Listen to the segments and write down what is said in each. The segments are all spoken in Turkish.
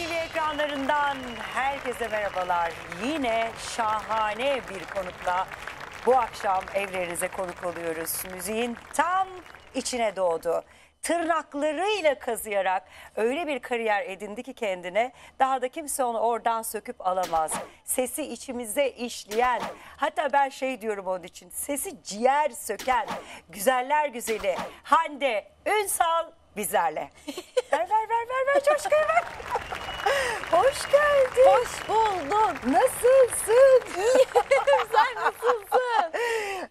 TV ekranlarından herkese merhabalar. Yine şahane bir konukla bu akşam evlerinize konuk oluyoruz. Müziğin tam içine doğdu. Tırnaklarıyla kazıyarak öyle bir kariyer edindi ki kendine daha da kimse onu oradan söküp alamaz. Sesi içimize işleyen hatta ben şey diyorum onun için sesi ciğer söken güzeller güzeli Hande Ünsal bizlerle. ver ver ver ver ver coşkuyu ver. Hoş geldin. Hoş bulduk. Nasılsın? Sen nasılsın?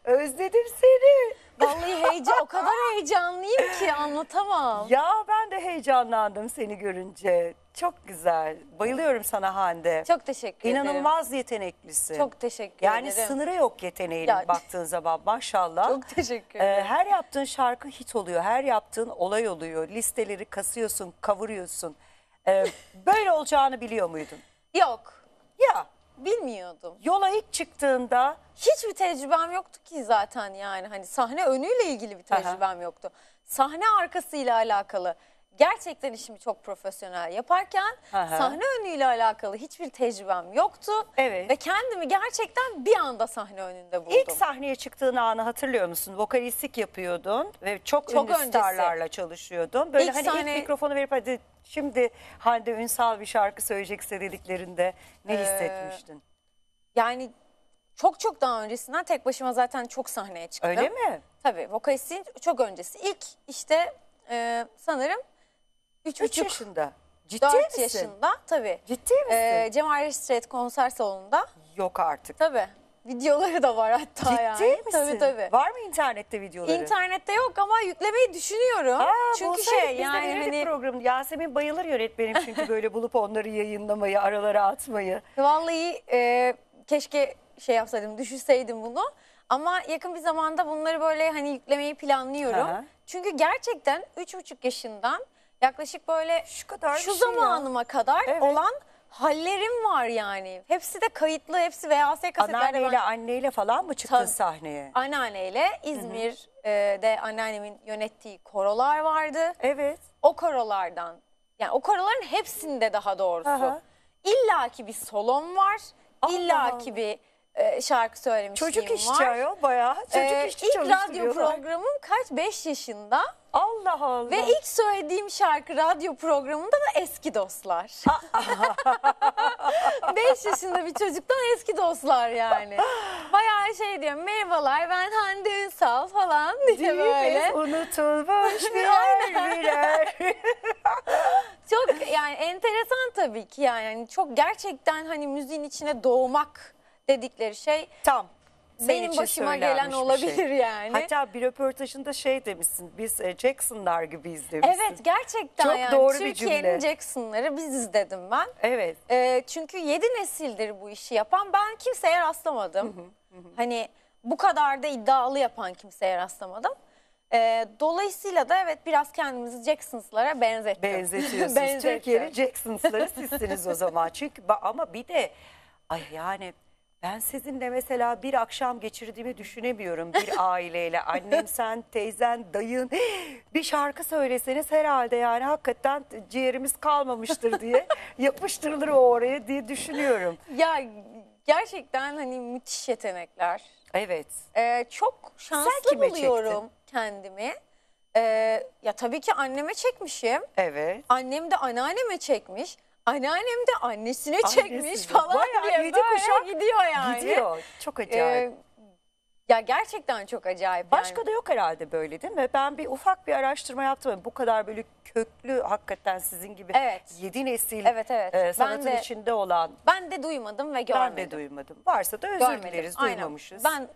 Özledim seni. Vallahi heyecan, o kadar heyecanlıyım ki anlatamam. Ya ben de heyecanlandım seni görünce. Çok güzel. Bayılıyorum sana Hande. Çok teşekkür ederim. İnanılmaz yeteneklisin. Çok teşekkür yani ederim. sınırı yok yeteneğinin Ya- baktığın zaman maşallah. Çok teşekkür Ee, ederim. her yaptığın şarkı hit oluyor. Her yaptığın olay oluyor. Listeleri kasıyorsun, kavuruyorsun. Ee, böyle olacağını biliyor muydun? Yok, Ya bilmiyordum. yola ilk çıktığında Hiçbir tecrübem yoktu ki zaten yani. Hani sahne önüyle ilgili bir tecrübem yoktu. Sahne arkasıyla alakalı. Gerçekten işimi çok profesyonel yaparken Aha. sahne önüyle alakalı hiçbir tecrübem yoktu. Evet. Ve kendimi gerçekten bir anda sahne önünde buldum. ilk sahneye çıktığın anı hatırlıyor musun? Vokalistlik yapıyordun ve çok, Çok ünlü öncesi. starlarla çalışıyordun. Böyle İlk hani sahne- ilk mikrofonu verip hadi şimdi Hande Ünsal bir şarkı söyleyecekse dediklerinde ne Ee, hissetmiştin? Yani çok çok daha öncesinden tek başıma zaten çok sahneye çıktım. Öyle mi? Tabii vokalistliğin çok öncesi. İlk işte e, sanırım 3 3,5 yaşında. Ciddi 4 misin? yaşında tabii. Ciddi misin? E, Cemal Reşit Street konser salonunda Yok artık. tabii. Videoları da var hatta Ciddi yani. misin? Tabii tabii. Var mı internette videoları? İnternette yok ama yüklemeyi düşünüyorum. Aa, Çünkü bulsaydık şey biz de yani verirdik hani programı. Yasemin bayılır yönetmenim çünkü böyle bulup onları yayınlamayı, aralara atmayı. Vallahi e, keşke şey yapsaydım, düşünseydim bunu. Ama yakın bir zamanda bunları böyle hani yüklemeyi planlıyorum. Aha. Çünkü gerçekten üç buçuk yaşından yaklaşık böyle Şu kadar şu şey ya. zamanıma kadar Evet. olan hallerim var yani. Hepsi de kayıtlı, hepsi VHS kasetlerde. Anneanneyle Ben anneyle falan mı çıktın Tabii. sahneye? anneanneyle İzmir'de anneannemin yönettiği korolar vardı. Evet. O korolardan yani o koroların hepsinde daha doğrusu Aha. illaki bir solom var. Allah illaki Allah. bir e, şarkı söylemişliğim Çocuk işçi var. ayol bayağı. Çocuk Ee, işçi ilk radyo çalıştırıyorlar. programım kaç? 5 yaşında. Allah Allah. Ve ilk söylediğim şarkı radyo programında da Eski Dostlar. 5 yaşında bir çocuktan Eski Dostlar yani. Bayağı şey diyorum merhabalar ben Hande Ünsal falan diye Değil böyle. mi? Unutulmuş birer birer. Çok yani enteresan tabii ki yani. Yani çok gerçekten hani müziğin içine doğmak dedikleri şey Tam. senin benim için başıma söylenmiş gelen bir olabilir şey. yani. Hatta bir röportajında şey demişsin. Biz e, Jackson'lar gibiyiz demişsin. evet gerçekten Çok yani doğru bir Türkiye'nin cümle. Jackson'ları biziz dedim ben. Evet. Ee, çünkü yedi nesildir bu işi yapan ben kimseye rastlamadım. Hani bu kadar da iddialı yapan kimseye rastlamadım. Ee, dolayısıyla da evet biraz kendimizi Jackson'slara benzettim. Benzetiyorsunuz. Benzettim. Türkiye'nin Jackson'sları sizsiniz o zaman. Çünkü ba- ama bir de ay yani ben sizinle mesela bir akşam geçirdiğimi düşünemiyorum bir aileyle. Annem sen, teyzen, dayın bir şarkı söyleseniz herhalde yani hakikaten ciğerimiz kalmamıştır diye yapıştırılır o oraya diye düşünüyorum. Ya gerçekten hani müthiş yetenekler. Evet. Ee, çok şanslı kime buluyorum kendimi. Ee, ya tabii ki anneme çekmişim. Evet. Annem de anneanneme çekmiş. Anneannem de annesine çekmiş falan Bayağı diye yedi böyle kuşak gidiyor yani. Gidiyor. Çok Ee, acayip. ya gerçekten çok acayip. Başka yani. da yok herhalde böyle değil mi? Ben bir ufak bir araştırma yaptım. Bu kadar böyle köklü hakikaten sizin gibi Evet. yedi nesil Evet, evet. e, Ben sanatın de içinde olan Ben de duymadım ve görmedim. ben de duymadım. Varsa da özür Görmedim. dileriz Aynen. duymamışız. Ben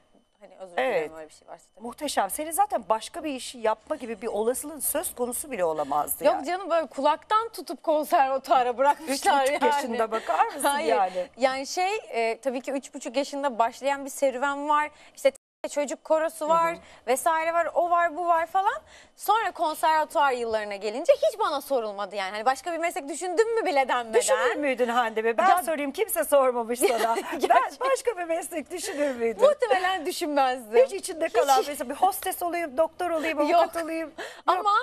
hani özür dilerim Evet. öyle bir şey varsa. tabii. Muhteşem. Senin zaten başka bir işi yapma gibi bir olasılığın söz konusu bile olamazdı Yok yani. canım böyle kulaktan tutup konservatuara bırakmışlar Üç yani. buçuk yaşında bakar mısın Hayır. yani? Yani şey e, tabii ki üç buçuk yaşında başlayan bir serüven var. İşte çocuk korosu var vesaire var o var bu var falan. Sonra konservatuar yıllarına gelince hiç bana sorulmadı yani. Hani başka bir meslek düşündün mü bile denmeden. Düşünür müydün Hande Bey? Ben Ya- sorayım kimse sormamış sana. ben başka bir meslek düşünür müydün? Muhtemelen düşünmezdim. Hiç içinde kalan mesela bir hostes olayım, doktor olayım, avukat Yok. olayım. Yok. Ama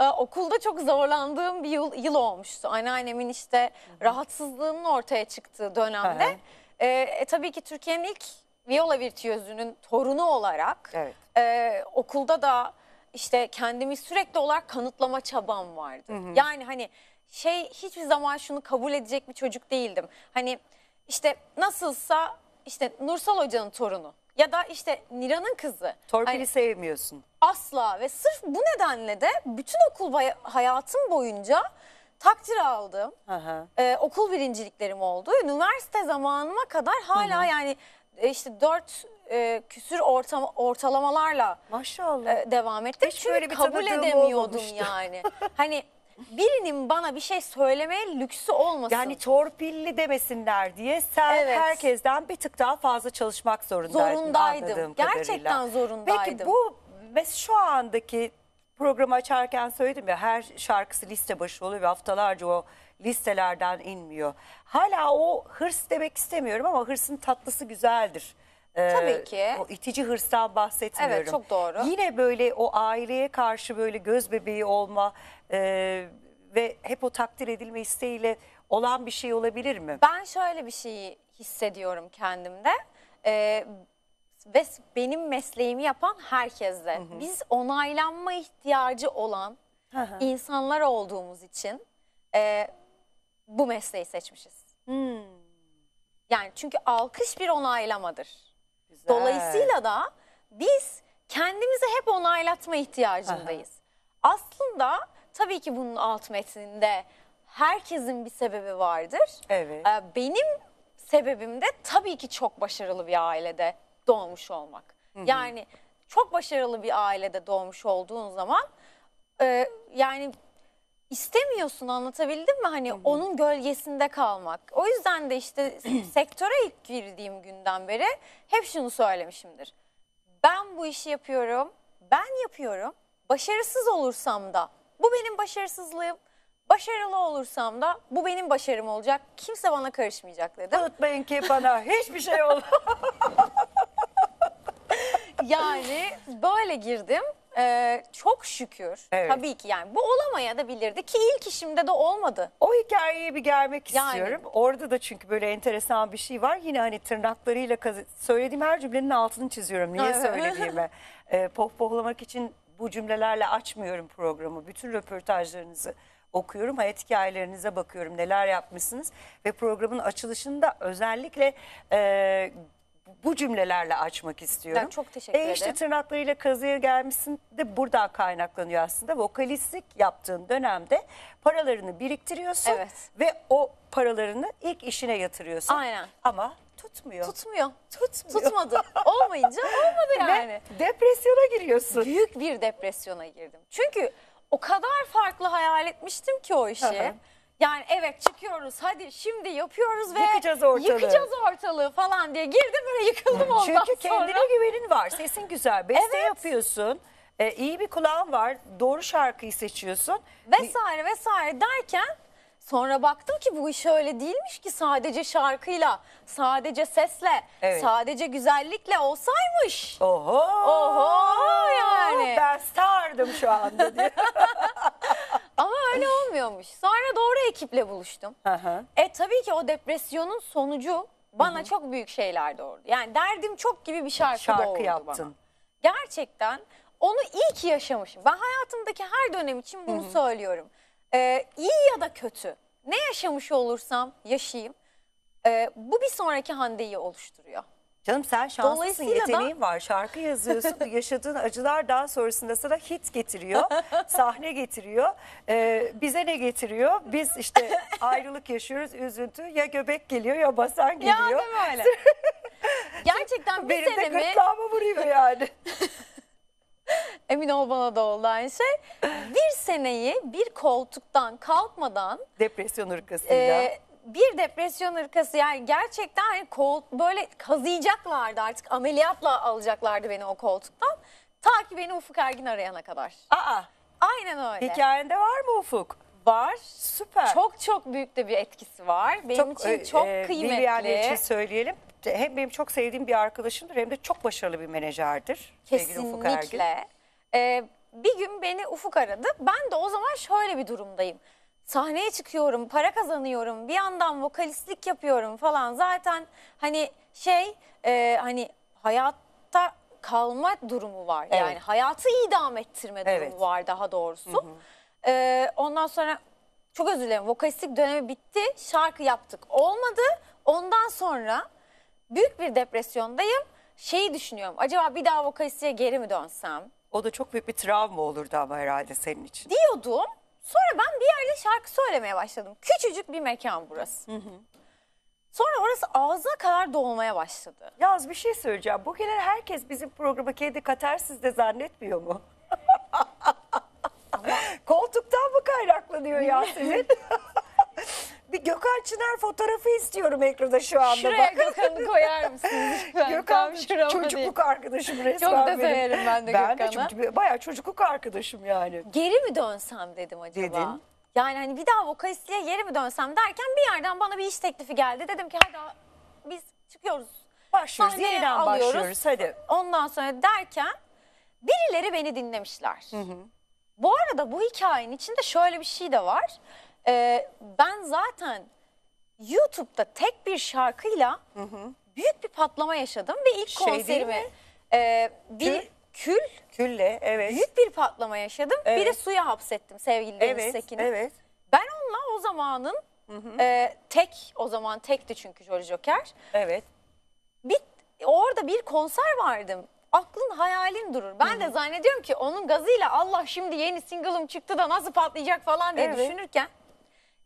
e, okulda çok zorlandığım bir yıl, yıl olmuştu. Anneannemin işte rahatsızlığının ortaya çıktığı dönemde. Hı hı. E, e, tabii ki Türkiye'nin ilk viola virtüözünün torunu olarak Evet. e, okulda da işte kendimi sürekli olarak kanıtlama çabam vardı. Yani hani şey hiçbir zaman şunu kabul edecek bir çocuk değildim. Hani işte nasılsa işte Nursal Hoca'nın torunu ya da işte Niran'ın kızı. Torpili Hani sevmiyorsun. asla ve sırf bu nedenle de bütün okul hayatım boyunca takdir aldım. Hı hı. Ee, okul birinciliklerim oldu. Üniversite zamanıma kadar hala yani e, işte dört e, küsür ortam, ortalamalarla Maşallah. e, devam ettim. Hiç Çünkü böyle bir kabul tanıdığım edemiyordum olmamıştı. yani. hani birinin bana bir şey söylemeye lüksü olmasın. Yani torpilli demesinler diye sen Evet. herkesten bir tık daha fazla çalışmak zorundaydın. Zorundaydım. Gerçekten kadarıyla. zorundaydım. Peki bu ve şu andaki programı açarken söyledim ya her şarkısı liste başı oluyor ve haftalarca o listelerden inmiyor. Hala o hırs demek istemiyorum ama hırsın tatlısı güzeldir. Ee, Tabii ki. O itici hırstan bahsetmiyorum. Evet, çok doğru. Yine böyle o aileye karşı böyle göz bebeği olma e, ve hep o takdir edilme isteğiyle olan bir şey olabilir mi? Ben şöyle bir şeyi hissediyorum kendimde. Ee, ve benim mesleğimi yapan herkesle. Biz onaylanma ihtiyacı olan Hı hı. insanlar olduğumuz için e, bu mesleği seçmişiz. Hmm, Yani çünkü alkış bir onaylamadır. güzel. Dolayısıyla da biz kendimizi hep onaylatma ihtiyacındayız. Aslında tabii ki bunun alt metninde herkesin bir sebebi vardır. Evet. Ee, Benim sebebim de tabii ki çok başarılı bir ailede doğmuş olmak. Yani çok başarılı bir ailede doğmuş olduğun zaman e, yani istemiyorsun anlatabildim mi? Hani onun gölgesinde kalmak. O yüzden de işte sektöre ilk girdiğim günden beri hep şunu söylemişimdir. Ben bu işi yapıyorum, ben yapıyorum. Başarısız olursam da bu benim başarısızlığım. Başarılı olursam da bu benim başarım olacak. Kimse bana karışmayacak dedim. Unutmayın ki bana hiçbir şey olmaz. Yani böyle girdim. Ee, çok şükür. Evet. Tabii ki yani bu olamaya da bilirdi ki ilk işimde de olmadı. O hikayeye bir gelmek Yani. istiyorum. Orada da çünkü böyle enteresan bir şey var. Yine hani tırnaklarıyla kazı... söylediğim her cümlenin altını çiziyorum. Niye Evet. söylediğimi. ee, pohpohlamak için bu cümlelerle açmıyorum programı. Bütün röportajlarınızı okuyorum. Hayat hikayelerinize bakıyorum. Neler yapmışsınız. Ve programın açılışında özellikle e, bu cümlelerle açmak istiyorum. Ben çok teşekkür e işte ederim. tırnaklarıyla kazıya gelmişsin de buradan kaynaklanıyor aslında. Vokalistlik yaptığın dönemde paralarını biriktiriyorsun Evet. ve o paralarını ilk işine yatırıyorsun. Aynen. Ama tutmuyor. Tutmuyor. Tutmuyor. Tutmadı. Olmayınca olmadı yani. Ve depresyona giriyorsun. Büyük bir depresyona girdim. Çünkü o kadar farklı hayal etmiştim ki o Hı işi. hı. Yani evet çıkıyoruz hadi şimdi yapıyoruz ve Yıkacağız ortalığı. yıkacağız ortalığı falan diye girdim ve yıkıldım ondan Çünkü sonra. kendine güvenin var. Sesin güzel. Beste Evet. yapıyorsun. E, iyi bir kulağın var. Doğru şarkıyı seçiyorsun. vesaire vesaire derken sonra baktım ki bu iş öyle değilmiş ki sadece şarkıyla, sadece sesle, Evet. sadece güzellikle olsaymış. Oho. Oho yani. Ben stardım şu anda diye. Öyle olmuyormuş. Sonra doğru ekiple buluştum. Hı hı. E tabii ki o depresyonun sonucu bana çok büyük şeyler doğurdu. Yani derdim çok gibi bir şarkı, Şarkı doğurdu yaptın. bana. Gerçekten onu iyi ki yaşamışım. Ben hayatımdaki her dönem için bunu söylüyorum. Ee, iyi ya da kötü ne yaşamış olursam yaşayayım. e, bu bir sonraki Hande'yi oluşturuyor. Canım sen şanslısın, Dolayısıyla da- yeteneğin var. Şarkı yazıyorsun, yaşadığın acılar daha sonrasında sana hit getiriyor, sahne getiriyor. Ee, bize ne getiriyor? Biz işte ayrılık yaşıyoruz, üzüntü. Ya göbek geliyor ya basan Ya geliyor. değil mi öyle? Gerçekten bir Benim de senemi gırtlağıma vuruyor yani. emin ol bana da oldu aynı şey. Bir seneyi bir koltuktan kalkmadan Depresyon ırkasıyla. Ee, bir depresyon ırkası yani gerçekten hani kol, böyle kazıyacaklardı artık ameliyatla alacaklardı beni o koltuktan. Ta ki beni Ufuk Ergin arayana kadar. Aa, Aynen öyle. hikayende var mı Ufuk? Var. Süper. Çok çok büyük de bir etkisi var. Benim için e, çok e, kıymetli. bilmeyenler için söyleyelim. Hem benim çok sevdiğim bir arkadaşımdır hem de çok başarılı bir menajerdir. sevgili Ufuk Ergin. Kesinlikle. Ee, bir gün beni Ufuk aradı. Ben de o zaman şöyle bir durumdayım. Sahneye çıkıyorum, para kazanıyorum, bir yandan vokalistlik yapıyorum falan. Zaten hani şey e, hani hayatta kalma durumu var. Evet. Yani hayatı idam ettirme durumu Evet. var daha doğrusu. E, ondan sonra çok özür dilerim vokalistlik dönemi bitti. Şarkı yaptık. Olmadı. Ondan sonra büyük bir depresyondayım. Şeyi düşünüyorum. Acaba bir daha vokalistliğe geri mi dönsem? O da çok büyük bir travma olurdu ama herhalde senin için. diyordum. Sonra ben bir yerde şarkı söylemeye başladım. Küçücük bir mekan burası. Sonra orası ağzına kadar dolmaya başladı. Yaz bir şey söyleyeceğim. Bu gelen herkes bizim programa kendi katarsiz de zannetmiyor mu? Koltuktan mı kaynaklanıyor Yasemin? bir Gökhan Çınar fotoğrafı istiyorum ekranda şu anda. Şuraya Bakın. Gökhan'ı koyar mısınız? lütfen? Gökhan Tam çocukluk değil. arkadaşım resmen Çok da benim. severim ben de Ben de Gökhan'ı. çünkü bayağı çocukluk arkadaşım yani. Geri mi dönsem dedim acaba. Dedin. Yani hani bir daha vokalistliğe geri mi dönsem derken bir yerden bana bir iş teklifi geldi. Dedim ki hadi biz çıkıyoruz. Başlıyoruz, Sahneye yeniden alıyoruz. başlıyoruz hadi. Ondan sonra derken birileri beni dinlemişler. Bu arada bu hikayenin içinde şöyle bir şey de var. Ee, ben zaten YouTube'da tek bir şarkıyla büyük bir patlama yaşadım ve ilk Şey değil konserimi mi? e, bir Kül. kül Külle evet. büyük bir patlama yaşadım. Bir de Evet. suya hapsettim sevgili Deniz evet, Sekin'i. evet. Ben onunla o zamanın e, tek o zaman tekti çünkü Jolly Joker. Evet. Bir, orada bir konser vardı. Aklın hayalin durur. Ben de zannediyorum ki onun gazıyla Allah şimdi yeni single'ım çıktı da nasıl patlayacak falan diye Evet. düşünürken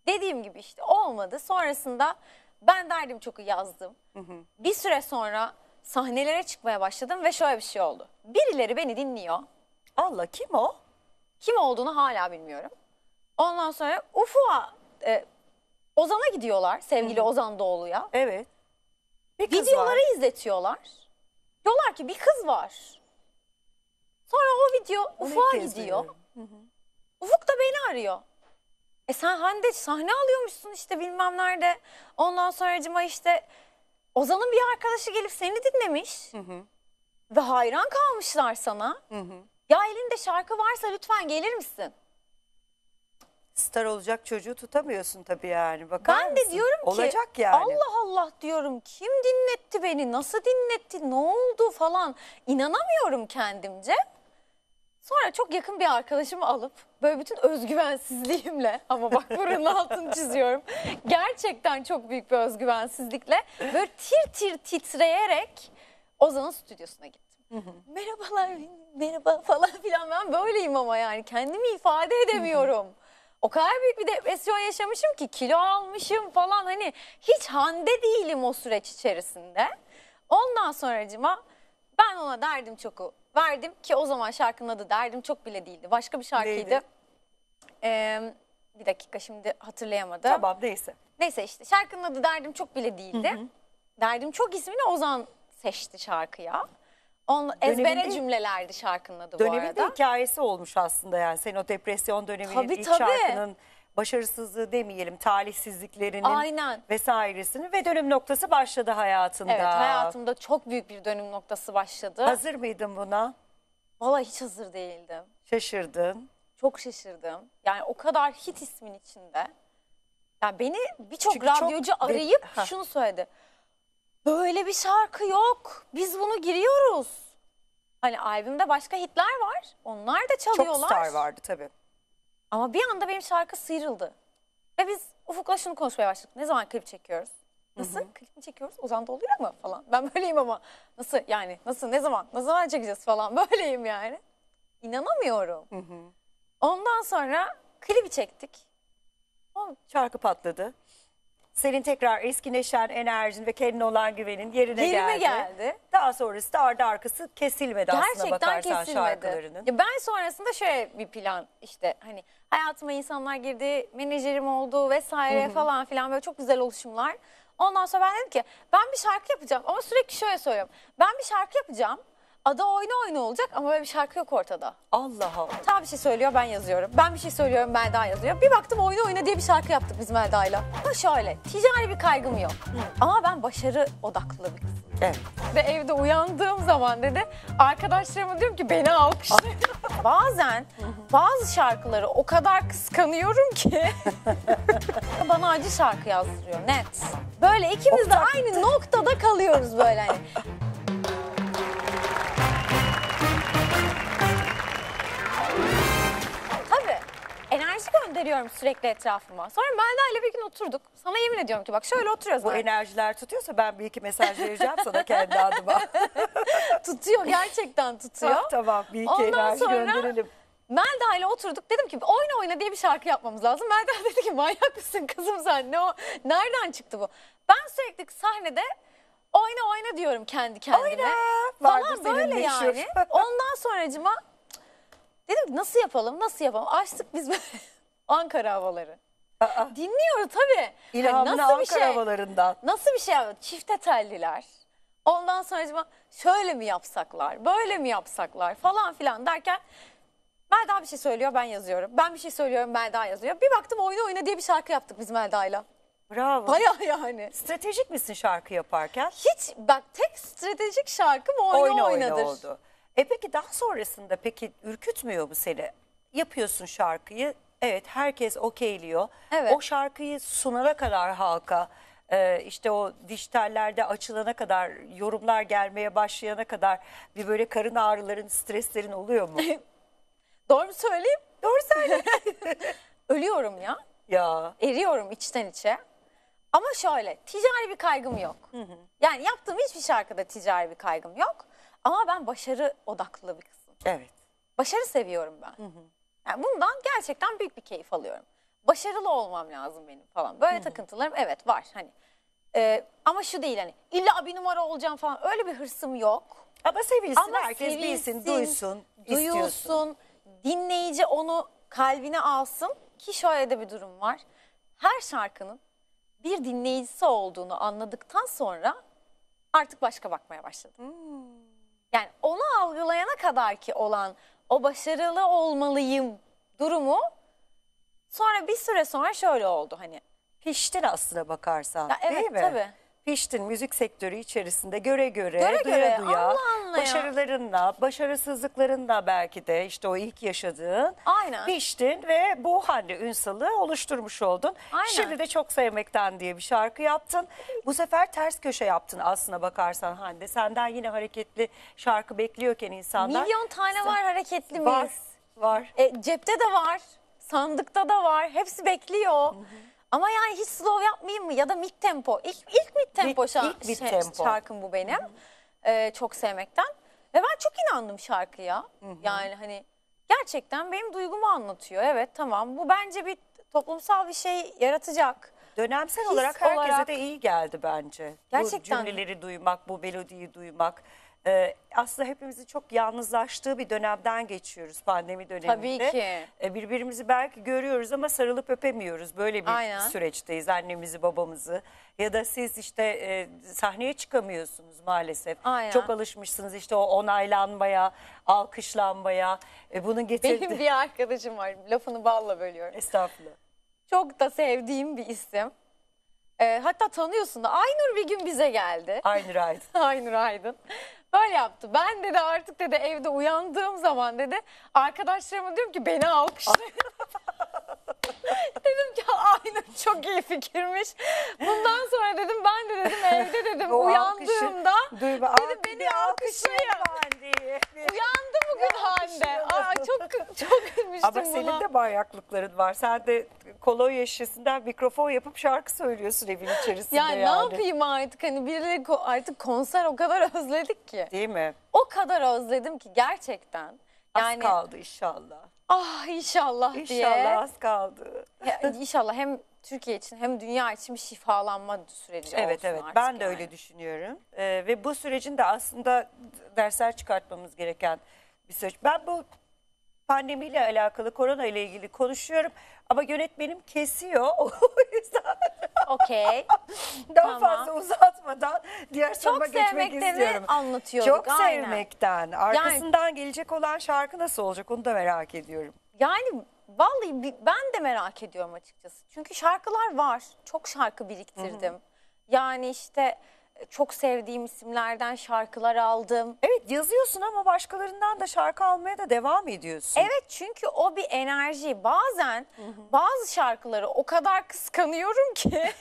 dediğim gibi işte olmadı. Sonrasında ben derdim çok yazdım. Bir süre sonra sahnelere çıkmaya başladım ve şöyle bir şey oldu. Birileri beni dinliyor. Allah kim o? Kim olduğunu hala bilmiyorum. Ondan sonra Ufuk'a, e, Ozan'a gidiyorlar sevgili Ozan Doğulu'ya. Evet. Bir kız Videoları var. izletiyorlar. Diyorlar ki bir kız var. Sonra o video Ufuk'a gidiyor. duyuyorum. Ufuk da beni arıyor. E sen Hande sahne alıyormuşsun işte bilmem nerede. Ondan sonra işte Ozan'ın bir arkadaşı gelip seni dinlemiş. Ve hayran kalmışlar sana. Ya elinde şarkı varsa lütfen gelir misin? Star olacak çocuğu tutamıyorsun tabii yani. Bakar Ben de mısın? diyorum ki Olacak yani. Allah Allah diyorum kim dinletti beni nasıl dinletti ne oldu falan inanamıyorum kendimce. Sonra çok yakın bir arkadaşımı alıp böyle bütün özgüvensizliğimle ama bak buranın altını çiziyorum. Gerçekten çok büyük bir özgüvensizlikle böyle tir tir titreyerek Ozan'ın stüdyosuna gittim. Merhabalar merhaba falan filan ben böyleyim ama yani kendimi ifade edemiyorum. O kadar büyük bir depresyon yaşamışım ki kilo almışım falan hani hiç hande değilim o süreç içerisinde. Ondan sonracıma ben ona derdim çoku verdim ki o zaman şarkının adı derdim çok bile değildi. Başka bir şarkıydı. Neydi? Ee, bir dakika şimdi hatırlayamadım. Tamam neyse. Neyse işte şarkının adı derdim çok bile değildi. Derdim çok ismini Ozan seçti şarkıya. On, ezbere Döneminde- cümlelerdi şarkının adı bu arada. de hikayesi olmuş aslında yani. Senin o depresyon döneminin Tabii, ilk tabii. şarkının başarısızlığı demeyelim talihsizliklerinin Aynen. vesairesini ve dönüm noktası başladı hayatında. Evet hayatımda çok büyük bir dönüm noktası başladı. Hazır mıydın buna? Vallahi hiç hazır değildim. Şaşırdın. Çok şaşırdım. Yani o kadar hit ismin içinde. Ya beni birçok çok radyocu de- arayıp Ha. şunu söyledi. Böyle bir şarkı yok. Biz bunu giriyoruz. Hani albümde başka hitler var. Onlar da Çok çalıyorlar. star vardı tabii. Ama bir anda benim şarkı sıyrıldı. Ve biz Ufuk'la şunu konuşmaya başladık. Ne zaman klip çekiyoruz? Nasıl? Klip mi çekiyoruz? Ozan da oluyor mu falan. Ben böyleyim ama. Nasıl yani? Nasıl? Ne zaman? Ne zaman çekeceğiz falan. Böyleyim yani. İnanamıyorum. Ondan sonra klibi çektik. Şarkı patladı. Senin tekrar eski neşen, enerjin ve kendine olan güvenin yerine Yerime geldi. geldi. Daha sonrası da ardı arkası kesilmedi aslına Gerçekten bakarsan kesilmedi. şarkılarının. Ya ben sonrasında şöyle bir plan işte hani hayatıma insanlar girdi, menajerim oldu vesaire falan filan böyle çok güzel oluşumlar. Ondan sonra ben dedim ki ben bir şarkı yapacağım ama sürekli şöyle söylüyorum. Ben bir şarkı yapacağım Adı oyna oyna olacak ama böyle bir şarkı yok ortada. Allah Allah. Ta bir şey söylüyor ben yazıyorum. Ben bir şey söylüyorum Melda yazıyor. Bir baktım oyna oyna diye bir şarkı yaptık biz Melda'yla. Ama şöyle ticari bir kaygım yok. Ama ben başarı odaklı bir kızım. Evet. Ve evde uyandığım zaman dedi arkadaşlarıma diyorum ki beni alkışlayın. Bazen bazı şarkıları o kadar kıskanıyorum ki bana acı şarkı yazdırıyor net. Böyle ikimiz de aynı noktada kalıyoruz böyle hani. Enerji gönderiyorum sürekli etrafıma. Sonra Melda ile bir gün oturduk. Sana yemin ediyorum ki bak şöyle oturuyoruz. Bu enerjiler tutuyorsa ben bir iki mesaj vereceğim sana kendi adıma. tutuyor gerçekten tutuyor. tamam bir iki Ondan enerji sonra- gönderelim. Melda ile oturduk. Dedim ki oyna oyna diye bir şarkı yapmamız lazım. Melda dedi ki manyak mısın kızım sen? Ne o? Nereden çıktı bu? Ben sürekli sahnede oyna oyna diyorum kendi kendime. Oyna! Falan böyle meşhur. yani. Ondan sonracıma dedim ki nasıl yapalım nasıl yapalım? Açtık biz böyle Ankara havaları. Aa, Dinliyoruz tabii. Hani İlhamını bir Ankara şey? havalarından. Nasıl bir şey yapıyor? Çifte telliler. Ondan sonra acaba şöyle mi yapsaklar, böyle mi yapsaklar falan filan derken Melda bir şey söylüyor ben yazıyorum. Ben bir şey söylüyorum Melda yazıyor. Bir baktım oyna oyna diye bir şarkı yaptık biz Melda'yla. Bravo. Baya yani. Stratejik misin şarkı yaparken? Hiç bak tek stratejik şarkım oyna, oyna oynadır. oyna oldu. E peki daha sonrasında peki ürkütmüyor mu seni? Yapıyorsun şarkıyı. Evet herkes okeyliyor. Evet. O şarkıyı sunana kadar halka e, işte o dijitallerde açılana kadar yorumlar gelmeye başlayana kadar bir böyle karın ağrıların streslerin oluyor mu? Doğru mu söyleyeyim? Doğru söyle. Ölüyorum ya. ya Eriyorum içten içe. Ama şöyle ticari bir kaygım yok. Yani yaptığım hiçbir şarkıda ticari bir kaygım yok. Ama ben başarı odaklı bir kızım. evet. Başarı seviyorum ben. Yani bundan gerçekten büyük bir keyif alıyorum. Başarılı olmam lazım benim falan. Böyle takıntılarım evet var hani. Ee, ama şu değil hani illa bir numara olacağım falan öyle bir hırsım yok. Ama sevilsin Ama herkes bilsin, sevilsin, duysun, istiyorsun. duyulsun, dinleyici onu kalbine alsın ki şöyle de bir durum var. Her şarkının bir dinleyicisi olduğunu anladıktan sonra artık başka bakmaya başladım. Hmm. Yani onu algılayana kadar ki olan o başarılı olmalıyım durumu sonra bir süre sonra şöyle oldu hani. Piştin aslına bakarsan Ya evet, değil mi? tabii. Piştin müzik sektörü içerisinde göre göre, Göre duya göre, duya, başarılarınla, başarısızlıklarınla belki de işte o ilk yaşadığın Aynen. piştin ve bu Hande Ünsal'ı oluşturmuş oldun. Aynen. Şimdi de Çok Sevmekten diye bir şarkı yaptın. Bu sefer ters köşe yaptın aslına bakarsan Hande. Senden yine hareketli şarkı bekliyorken insanlar. Milyon tane var hareketli var, miyiz? var. E, cepte de var, sandıkta da var. Hepsi bekliyor. Ama yani hiç slow yapmayayım mı? Ya da mid tempo. İlk, ilk mid tempo, Mid- şa- ilk mid şey- tempo. şarkım bu benim. E, çok sevmekten. Ve ben çok inandım şarkıya. Yani hani gerçekten benim duygumu anlatıyor. Evet tamam bu bence bir toplumsal bir şey yaratacak. Dönemsel His olarak herkese olarak- de iyi geldi bence. Gerçekten. Bu cümleleri duymak, bu melodiyi duymak. Ee, aslında hepimizin çok yalnızlaştığı bir dönemden geçiyoruz pandemi döneminde. Tabii ki. Ee, birbirimizi belki görüyoruz ama sarılıp öpemiyoruz. Böyle bir Aynen. süreçteyiz annemizi babamızı. Ya da siz işte e, sahneye çıkamıyorsunuz maalesef. Aynen. Çok alışmışsınız işte o onaylanmaya, alkışlanmaya. E, bunun getirdiği... Benim bir arkadaşım var. Lafını balla bölüyorum. Estağfurullah. Çok da sevdiğim bir isim. E, hatta tanıyorsun da Aynur bir gün bize geldi. Aynı Aydın. Aynur Aydın. Böyle yaptı. Ben dedi artık dedi evde uyandığım zaman dedi arkadaşlarıma diyorum ki beni alkışlayın. dedim ki Aynur çok iyi fikirmiş. Bundan sonra dedim ben de dedim evde dedim O uyandığımda duyma. dedim Aa, beni bir alkışlayın. Hande'yi. Uyandı bugün Hande. Aa, çok çok gülmüştüm Ama senin buna. de manyaklıkların var. Sen de kolonya şişesinden mikrofon yapıp şarkı söylüyorsun evin içerisinde Ya yani. ne yapayım artık hani birileri ko- artık konser o kadar özledik ki. Değil mi? O kadar özledim ki gerçekten. Az Yani kaldı inşallah. Ah inşallah, diye. İnşallah az kaldı. Ya, inşallah hem Türkiye için hem dünya için bir şifalanma süreci Evet olsun evet artık ben de yani. öyle düşünüyorum. Ee, ve bu sürecin de aslında dersler çıkartmamız gereken bir süreç. Ben bu pandemiyle alakalı, korona ile ilgili konuşuyorum. Ama yönetmenim kesiyor. O yüzden Okey. daha Tamam. fazla uzatmadan diğer soruma Çok geçmek sevmekten istiyorum. anlatıyorduk. Çok aynen. sevmekten. Arkasından gelecek olan şarkı nasıl olacak onu da merak ediyorum. Yani vallahi bi- ben de merak ediyorum açıkçası. Çünkü şarkılar var. Çok şarkı biriktirdim. Yani işte çok sevdiğim isimlerden şarkılar aldım. Evet yazıyorsun ama başkalarından da şarkı almaya da devam ediyorsun. Evet çünkü o bir enerji. Bazen bazı şarkıları o kadar kıskanıyorum ki.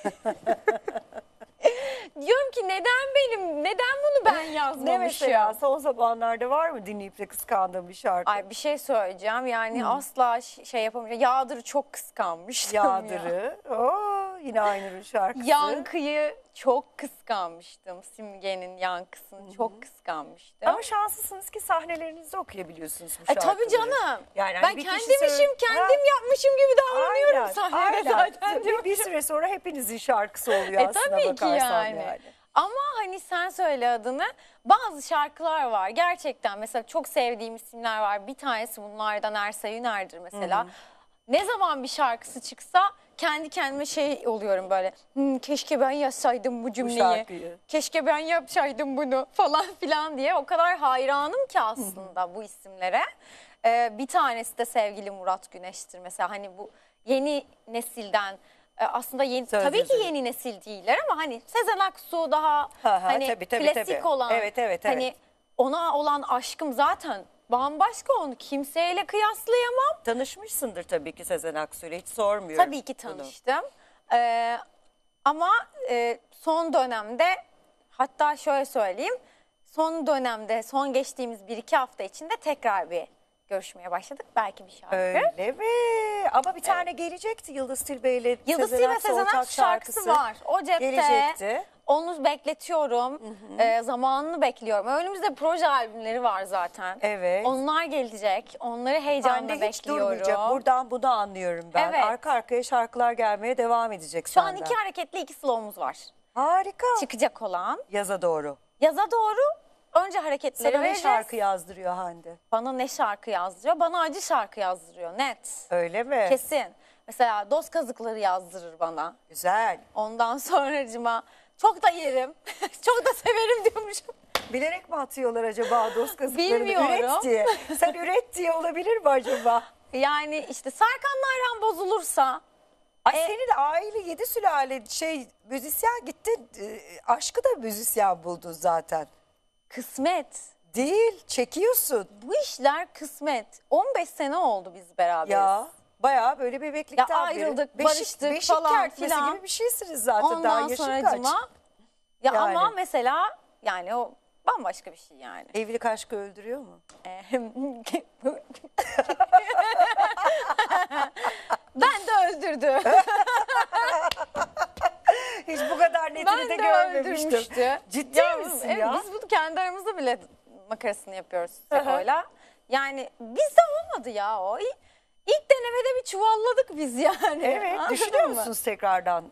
Diyorum ki neden benim, neden bunu ben Ne yazmamışım? mesela son zamanlarda var mı dinleyip de kıskandığın bir şarkı? Ay bir şey söyleyeceğim yani asla ş- şey yapamayacağım. Yağdır'ı çok kıskanmıştım ya. Yağdır'ı. Oo, yine Aynur'un şarkısı. Yankıyı çok kıskanmıştım. Simge'nin yankısını çok kıskanmıştım. Ama şanslısınız ki sahnelerinizde okuyabiliyorsunuz bu E şarkıları. tabii canım. Yani hani ben bir kişi kendim işim, söyle- kendim Ha, yapmışım gibi davranıyorum aynen, sahnede aynen. zaten. Bir, bir süre sonra hepinizin şarkısı oluyor E aslında tabii ki bakarsan yani. Ama hani sen söyle adını. Bazı şarkılar var. Gerçekten mesela çok sevdiğim isimler var. Bir tanesi bunlardan Ersay Üner'dir mesela. Ne zaman bir şarkısı çıksa kendi kendime şey oluyorum böyle. "Hmm, keşke ben yazsaydım bu cümleyi. şarkıyı. Keşke ben yapsaydım bunu falan filan diye. O kadar hayranım ki aslında bu isimlere. Ee, bir tanesi de sevgili Murat Güneş'tir mesela. Hani bu yeni nesilden e, aslında yeni Söz tabii ki yazarı. yeni nesil değiller ama hani Sezen Aksu daha Ha ha, hani tabii, tabii, klasik tabii. olan Evet, evet, hani evet. ona olan aşkım zaten bambaşka onu kimseyle kıyaslayamam. Tanışmışsındır tabii ki Sezen Aksu'yla hiç sormuyorum. Tabii ki bunu. tanıştım. Ee, ama e, son dönemde hatta şöyle söyleyeyim. Son dönemde son geçtiğimiz bir iki hafta içinde tekrar bir görüşmeye başladık. Belki bir şarkı. Öyle mi? Ama bir tane gelecekti Yıldız Tilbe ile Yıldız Sezen Tilbe Sezen Aksu şarkısı var. O cepte. Gelecekti. Onu bekletiyorum. Ee, zamanını bekliyorum. Önümüzde proje albümleri var zaten. Evet. Onlar gelecek. Onları heyecanla hiç bekliyorum. durmayacak. Buradan bunu anlıyorum ben. Evet. Arka arkaya şarkılar gelmeye devam edecek Şu an senden. iki hareketli iki slow'umuz var. Harika. Çıkacak olan. Yaza doğru. Yaza doğru önce hareketleri Sana ne vereceğiz. şarkı yazdırıyor Hande? Bana ne şarkı yazdırıyor? Bana acı şarkı yazdırıyor. Net. Öyle mi? Kesin. Mesela dost kazıkları yazdırır bana. Güzel. Ondan sonracıma çok da yerim. çok da severim diyormuşum. Bilerek mi atıyorlar acaba dost kazıklarını? Bilmiyorum. Üret diye. Sen üret diye olabilir mi acaba? Yani işte Serkan'la aram bozulursa Ay E- senin aile yedi sülale şey müzisyen gitti. e, aşkı da müzisyen buldun zaten. Kısmet. Değil çekiyorsun. Bu işler kısmet. 15 sene oldu biz beraberiz. Ya bayağı böyle bebeklikten Ya ayrıldık, beri. barıştık beşik falan kertmesi filan. gibi bir şeysiniz zaten. Daha Ondan yaşın sonracıma kaç? ya Yani. ama mesela yani o bambaşka bir şey yani. Evlilik aşkı öldürüyor mu? ben de öldürdü. Hiç bu kadar netini de de görmemiştim. öldürmüştü. Ciddi Ya, misin evet, ya? Biz bunu kendi aramızda bile makarasını yapıyoruz. Seko'yla. Yani bizde olmadı ya o. İlk, ilk denemede bir çuvalladık biz yani. Evet Anladın düşünüyor mı? musunuz tekrardan?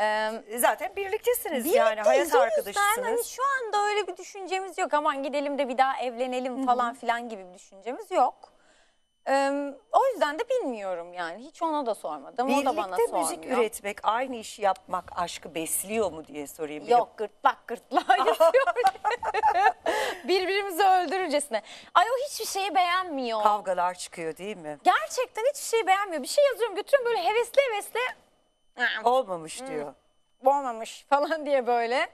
Ee, Zaten birliktesiniz yani hayat yüzden arkadaşısınız. Hani şu anda öyle bir düşüncemiz yok. Aman gidelim de bir daha evlenelim falan filan gibi bir düşüncemiz yok. Ee, o yüzden de bilmiyorum yani. Hiç ona da sormadım. o da bana Birlikte sormuyor. müzik üretmek, aynı işi yapmak aşkı besliyor mu diye sorayım. Bir Yok gırtlak gırtlağa yapıyoruz. Birbirimizi öldürürcesine. Ay o hiçbir şeyi beğenmiyor. Kavgalar çıkıyor değil mi? Gerçekten hiçbir şeyi beğenmiyor. Bir şey yazıyorum götürüyorum böyle hevesli hevesli. Olmamış diyor. olmamış falan diye böyle.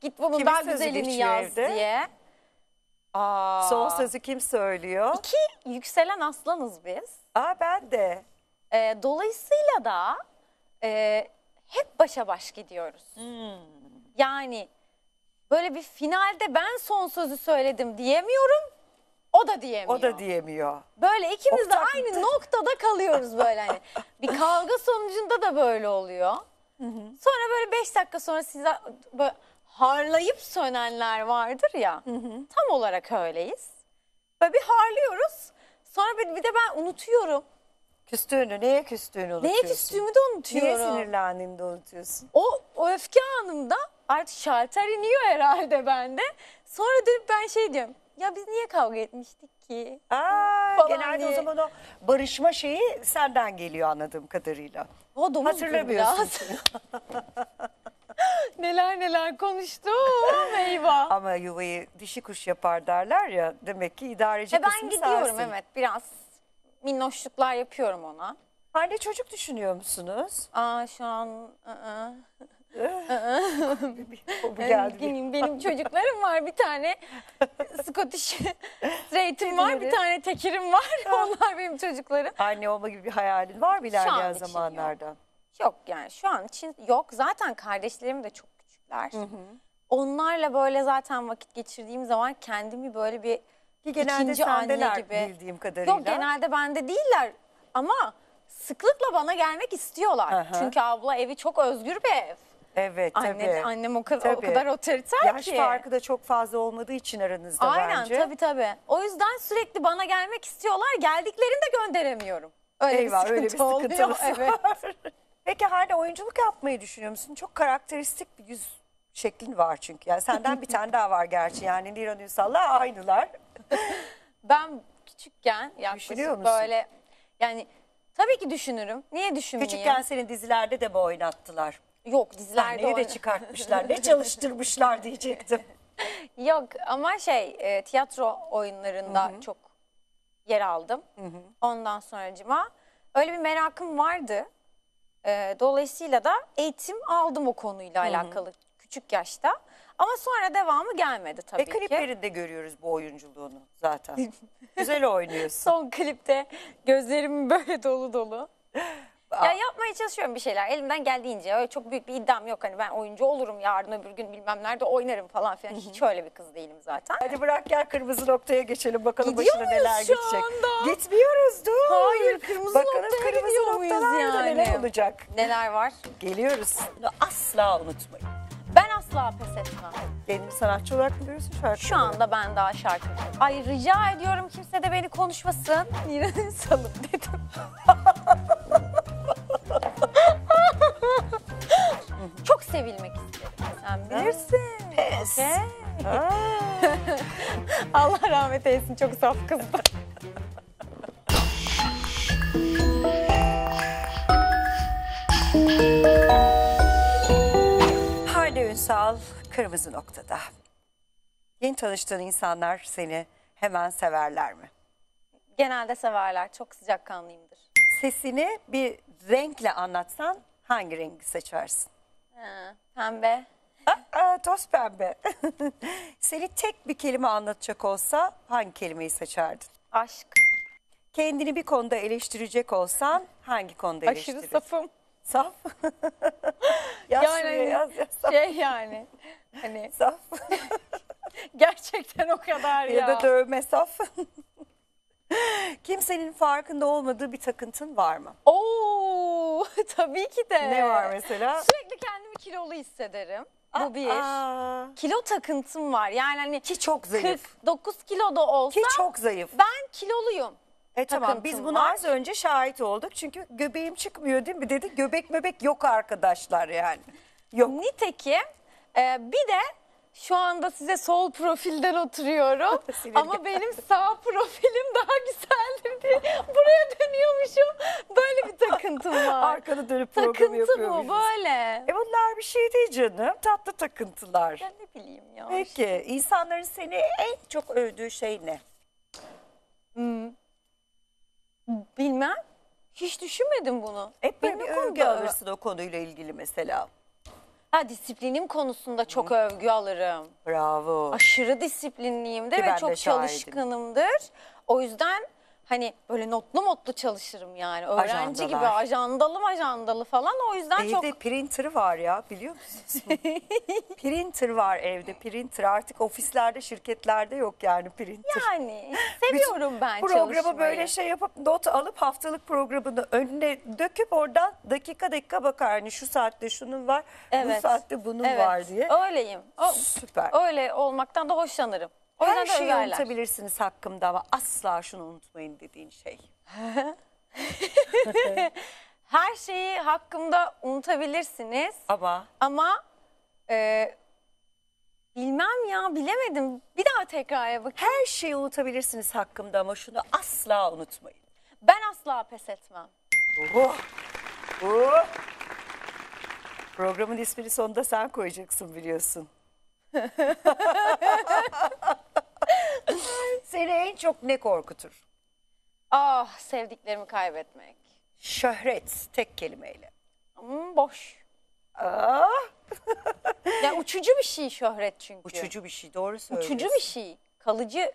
Git bunun Kimin daha sözü güzelini geçiyor yaz evde? diye. Aa. Son sözü kim söylüyor? İki yükselen aslanız biz. Aa ben de. Ee, dolayısıyla da e, hep başa baş gidiyoruz. Hmm. Yani böyle bir finalde ben son sözü söyledim diyemiyorum. O da diyemiyor. O da diyemiyor. Böyle ikimiz de aynı mıdır? noktada kalıyoruz böyle hani. Bir kavga sonucunda da böyle oluyor. Sonra böyle beş dakika sonra size böyle harlayıp sönenler vardır ya. Tam olarak öyleyiz. Böyle bir harlıyoruz. Sonra bir, bir de ben unutuyorum. Küstüğünü, neye küstüğünü Neye unutuyorsun. küstüğümü de Niye unutuyorum. sinirlendiğini de unutuyorsun. O, o öfke anımda artık şalter iniyor herhalde bende. Sonra dönüp ben şey diyorum. Ya biz niye kavga etmiştik ki. Aa, Falan genelde o diye. zaman o barışma şeyi senden geliyor anladığım kadarıyla. O domuzdur Hatırlamıyorsun. neler neler konuştum. Eyvah. Ama yuvayı dişi kuş yapar derler ya. Demek ki idareci E ben kısmı gidiyorum sensin. evet biraz minnoşluklar yapıyorum ona. Anne çocuk düşünüyor musunuz? Aa şu an ı-ı. Bu geldi. bir- benim, benim çocuklarım var bir tane Scottish Straight'im var bir tane tekirim var onlar benim çocuklarım. Anne olma gibi bir hayalin var mı Şu an ilerleyen için zamanlarda? Yok yani şu an için yok zaten kardeşlerim de çok küçükler. Onlarla böyle zaten vakit geçirdiğim zaman kendimi böyle bir Ki genelde ikinci anne sendeler gibi. bildiğim kadarıyla. Yok genelde bende değiller ama sıklıkla bana gelmek istiyorlar. Aha. Çünkü abla evi çok özgür bir ev. Evet Anne, tabii. annem o kadar, o Tabii. kadar otoriter Yaş ki. farkı da çok fazla olmadığı için aranızda Aynen bence. tabii tabii. O yüzden sürekli bana gelmek istiyorlar. Geldiklerinde gönderemiyorum. Öyle Eyvah öyle bir oluyor. sıkıntımız Evet. var. Peki hani oyunculuk yapmayı düşünüyor musun? Çok karakteristik bir yüz şeklin var çünkü. Yani senden bir tane daha var gerçi. Yani Niran Ünsal'la aynılar. Ben küçükken yaklaşık musun? böyle yani tabii ki düşünürüm. Niye düşünmeyeyim? Küçükken senin dizilerde de bu oynattılar. Yok dizilerde Sahneye de oyna- çıkartmışlar. Ne çalıştırmışlar diyecektim. Yok ama şey e, tiyatro oyunlarında çok yer aldım. Ondan sonracıma öyle bir merakım vardı. E, dolayısıyla da eğitim aldım o konuyla alakalı küçük yaşta. Ama sonra devamı gelmedi tabii E ki. kliplerinde görüyoruz bu oyunculuğunu zaten. Güzel oynuyorsun. Son klipte gözlerim böyle dolu dolu. Ya yapmaya çalışıyorum bir şeyler elimden geldiğince öyle çok büyük bir iddiam yok hani ben oyuncu olurum yarın öbür gün bilmem nerede oynarım falan filan hiç öyle bir kız değilim zaten. Hadi bırak gel kırmızı noktaya geçelim bakalım Gidiyor başına muyuz neler şu geçecek. anda? Gitmiyoruz dur. Hayır, kırmızı bakalım noktaya kırmızı gidiyor muyuz noktalarda neler yani? olacak. Neler var? Geliyoruz. Bunu asla unutmayın. Ben asla pes etmem. Kendini sanatçı olarak mı görüyorsun şarkı? Şu anda ben daha şarkı. Ay rica ediyorum kimse de beni konuşmasın. Niran'ın salım dedim. Çok sevilmek isterim. Sen bilirsin. Pes. Okey. Allah rahmet eylesin çok saf kızdı. Hande Ünsal kırmızı noktada. Yeni tanıştığın insanlar seni hemen severler mi? Genelde severler. Çok sıcakkanlıyımdır. Sesini bir renkle anlatsan hangi rengi seçersin? Ha, pembe. Aa, aa, toz pembe. Seni tek bir kelime anlatacak olsa hangi kelimeyi seçerdin? Aşk. Kendini bir konuda eleştirecek olsan hangi konuda Aşırı eleştirirdin? safım. Saf. yaz Yani şuraya yaz, yaz. Saf. Şey yani. Hani saf. gerçekten o kadar ya. ya da dövme saf. Kimsenin farkında olmadığı bir takıntın var mı? Oo, tabii ki de. Ne var mesela? Sürekli kendimi kilolu hissederim. Bu bir. Aa, Kilo takıntım var. Yani hani ki çok zayıf. 49 kilo da olsa Ki çok zayıf. ben kiloluyum. E tamam takıntım biz buna var. az önce şahit olduk. Çünkü göbeğim çıkmıyor değil mi dedi. Göbek möbek yok arkadaşlar yani. Yok. Nitekim e, bir de şu anda size sol profilden oturuyorum. Ama benim sağ profilim daha güzeldir diye buraya dönüyormuşum. Böyle bir takıntım var. Arkanı dönüp program Takıntı yapıyormuşuz. bu böyle. E bunlar bir şey değil canım. Tatlı takıntılar. Ya ne bileyim ya. Peki insanların seni en çok övdüğü şey ne? Bilmem. Hiç düşünmedim bunu. Hep böyle Beni bir övgü alırsın o konuyla ilgili mesela. Ha disiplinim konusunda çok övgü alırım. Bravo. Aşırı disiplinliyimdir Ki ve de çok şahidim. çalışkanımdır. O yüzden hani böyle notlu motlu çalışırım yani. Öğrenci gibi Ajandalar. ajandalı ajandalı falan. O yüzden çok Evde printer var ya biliyor musunuz? printer var evde printer. Artık ofislerde şirketlerde yok yani printer. yani seviyorum ben Programı çalışmayı. böyle şey yapıp not alıp haftalık programını önüne döküp oradan dakika dakika bakar. Hani şu saatte şunun var, bu Evet. saatte bunun Evet, var diye. Öyleyim. O, Süper. öyle olmaktan da hoşlanırım. O Her şeyi överler. unutabilirsiniz hakkımda ama asla şunu unutmayın dediğin şey. Her şeyi hakkımda unutabilirsiniz. Ama Ama e, Bilmem ya bilemedim. Bir daha tekrara bak. Her şeyi unutabilirsiniz hakkımda ama şunu asla unutmayın. Ben asla pes etmem. Oh. Oh. Programın ismini sonunda sen koyacaksın biliyorsun. Seni en çok ne korkutur? Ah sevdiklerimi kaybetmek. Şöhret tek kelimeyle. Hmm, boş. Aa, Ya uçucu bir şey şöhret çünkü. uçucu bir şey doğru söylüyorsun. Uçucu bir şey. Kalıcı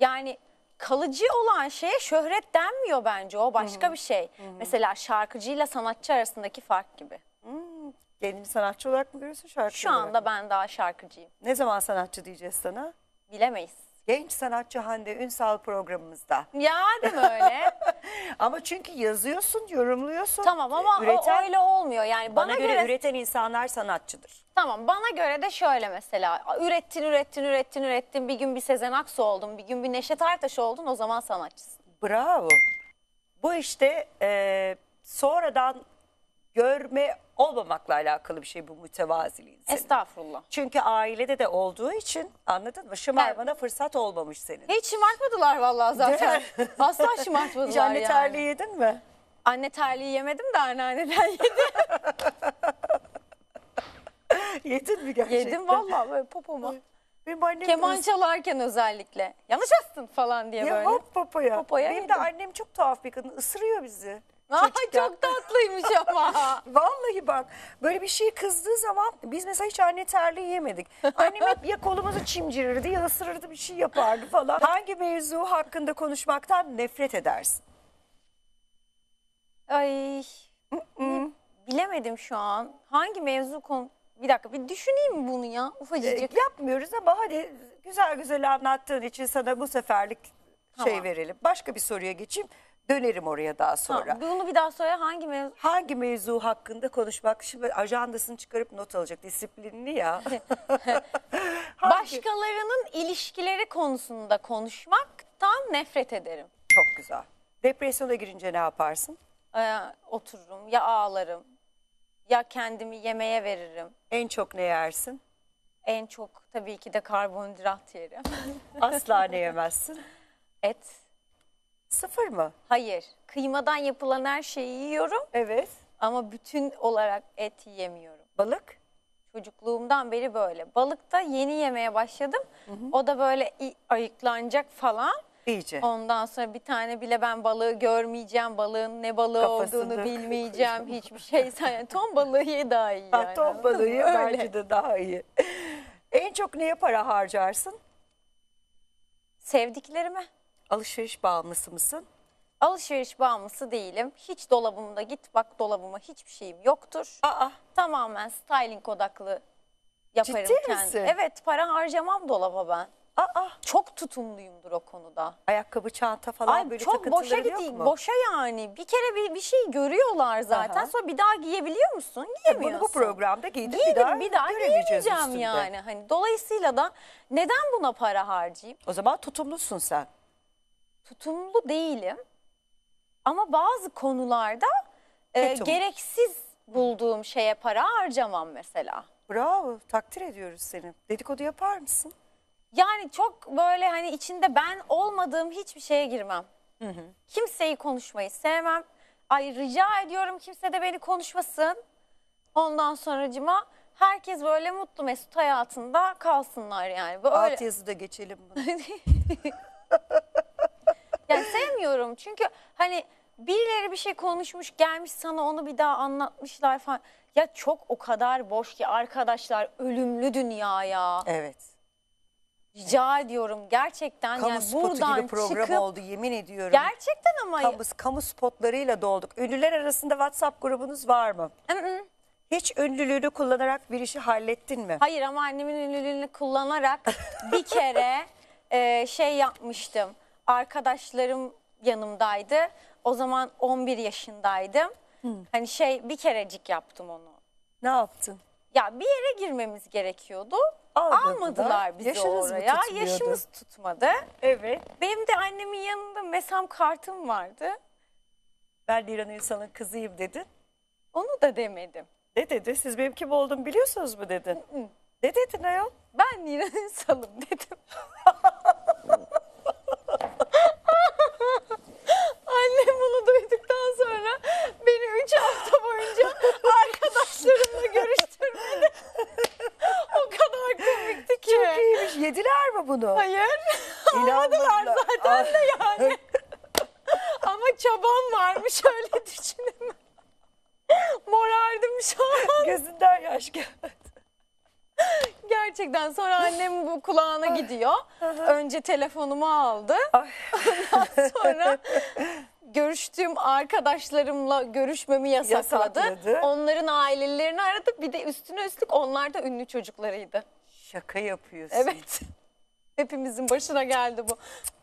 yani kalıcı olan şeye şöhret denmiyor bence. O başka bir şey. Mesela şarkıcıyla sanatçı arasındaki fark gibi. Kendini sanatçı olarak mı görüyorsun şarkıcı Şu olarak anda ben daha şarkıcıyım. Ne zaman sanatçı diyeceğiz sana? Bilemeyiz. Genç sanatçı Hande Ünsal programımızda. Ya değil mi öyle? Ama çünkü yazıyorsun, yorumluyorsun. tamam ama o üreten, öyle olmuyor. Yani bana, bana, göre, göre, üreten insanlar sanatçıdır. tamam bana göre de şöyle mesela ürettin ürettin ürettin ürettin bir gün bir Sezen Aksu oldun bir gün bir Neşet Ertaş oldun o zaman sanatçısın. Bravo. Bu işte e, sonradan görme olmamakla alakalı bir şey bu mütevaziliğin senin. Estağfurullah. Çünkü ailede de olduğu için anladın mı? Şımarmana fırsat olmamış senin. Hiç şımartmadılar vallahi zaten. Asla şımartmadılar Hiç anne yani. terliği yedin mi? Anne terliği yemedim de anneanneden yedim. Yedin mi gerçekten? yedim vallahi böyle popoma. Benim annem de Keman ıs- çalarken özellikle. Yanlış astın falan diye Ya böyle. hop popoya. Popoya Benim de yedim. annem çok tuhaf bir kadın. ısırıyor bizi. Ay çocukken. çok tatlıymış ama. Vallahi bak böyle bir şey kızdığı zaman biz mesela hiç anne terliği yemedik. Annem hep ya kolumuzu çimcirirdi ya ısırırdı bir şey yapardı falan. Hangi mevzu hakkında konuşmaktan nefret edersin? Ay bilemedim şu an. Hangi mevzu konu? Bir dakika bir düşüneyim bunu ya ufacıcık. yapmıyoruz ama hadi güzel güzel anlattığın için sana bu seferlik şey Tamam. verelim. Başka bir soruya geçeyim. Dönerim oraya daha sonra. Tamam, bunu bir daha söyle hangi mevzu? Hangi mevzu hakkında konuşmak? Şimdi ajandasını çıkarıp not alacak. Disiplinli ya. Başkalarının ilişkileri konusunda konuşmaktan nefret ederim. Çok güzel. Depresyona girince ne yaparsın? Ee, otururum ya ağlarım ya kendimi yemeğe veririm. En çok ne yersin? En çok tabii ki de karbonhidrat yerim. Asla ne yemezsin? Et. Sıfır mı? Hayır. Kıymadan yapılan her şeyi yiyorum Evet. ama bütün olarak et yemiyorum. Balık? Çocukluğumdan beri böyle. Balıkta yeni yemeye başladım. O da böyle i- ayıklanacak falan. İyice. Ondan sonra bir tane bile ben balığı görmeyeceğim. Balığın ne balığı Kafasını olduğunu bilmeyeceğim. Hiçbir şey. Sen ton balığı daha iyi yani. Ha, ton anladın balığı mı? Öyle. bence de daha iyi. en çok neye para harcarsın? Sevdiklerime. Alışveriş bağımlısı mısın? Alışveriş bağımlısı değilim. Hiç dolabımda git bak dolabıma hiçbir şeyim yoktur. Aa, Tamamen styling odaklı yaparım Ciddi kendim. misin? Evet para harcamam dolaba ben. aa. Çok tutumluyumdur o konuda. Ayakkabı, çanta falan Ay böyle çok boşa takıntıları yok gideyim. mu? Boşa yani. Bir kere bir, bir şey görüyorlar zaten. Aha. Sonra bir daha giyebiliyor musun? Bunu Giyemiyorsun. bu programda giydim bir Giydim daha, bir daha göremeyeceğiz giyemeyeceğim üstünde. yani. Hani dolayısıyla da neden buna para harcayayım? O zaman tutumlusun sen. Tutumlu değilim. Ama bazı konularda e, Ketum. gereksiz bulduğum şeye para harcamam mesela. Bravo, takdir ediyoruz seni. Dedikodu yapar mısın? Yani çok böyle hani içinde ben olmadığım hiçbir şeye girmem. Kimseyi konuşmayı sevmem. Ay rica ediyorum kimse de beni konuşmasın. Ondan sonracıma herkes böyle mutlu mesut hayatında kalsınlar yani. Böyle Alt yazıda geçelim bunu. yani sevmiyorum çünkü hani birileri bir şey konuşmuş gelmiş sana onu bir daha anlatmışlar falan. Ya çok o kadar boş ki arkadaşlar ölümlü dünya ya. evet. Rica ediyorum gerçekten Kamu yani spotu buradan gibi program çıkıp oldu yemin ediyorum. gerçekten ama kamu, kamu spotlarıyla dolduk. Ünlüler arasında WhatsApp grubunuz var mı? Hı-hı. Hiç ünlülüğünü kullanarak bir işi hallettin mi? Hayır ama annemin ünlülüğünü kullanarak bir kere e, şey yapmıştım. Arkadaşlarım yanımdaydı. O zaman 11 yaşındaydım. Hani şey bir kerecik yaptım onu. Ne yaptın? Ya bir yere girmemiz gerekiyordu. Almadılar. Almadılar bizi Yaşınız oraya. Yaşımız tutmadı. Evet. Benim de annemin yanında mesam kartım vardı. Ben Dilan Ünsal'ın kızıyım dedin. Onu da demedim. Ne dedi? Siz benim kim olduğumu biliyorsunuz mu dedin? Ne dedin ayol? ben Niran Ünsal'ım dedim. Annem bunu duyduktan sonra beni üç hafta boyunca arkadaşlarımla görüştürmedi. o kadar komikti ki. Çok iyiymiş. Yediler mi bunu? Hayır. İnanmadılar. Zaten de yani. Ama çabam varmış öyle düşünün. Morardım şu an. Gözünden yaş geldi. Gerçekten sonra annem bu kulağına gidiyor. Önce telefonumu aldı. Ondan sonra görüştüğüm arkadaşlarımla görüşmemi yasakladı. Yasakladı. Onların ailelerini aradı. Bir de üstüne üstlük onlar da ünlü çocuklarıydı. Şaka yapıyorsun. Evet. Hepimizin başına geldi bu.